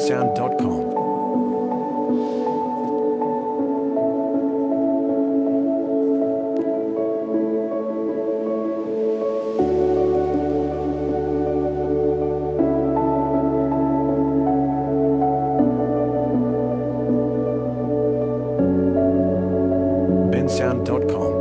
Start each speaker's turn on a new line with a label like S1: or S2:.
S1: bensound.com. Come.